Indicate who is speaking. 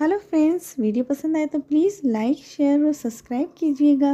Speaker 1: Hello friends video पसंद आए तो प्लीज़ लाइक शेयर और सब्सक्राइब कीजिएगा।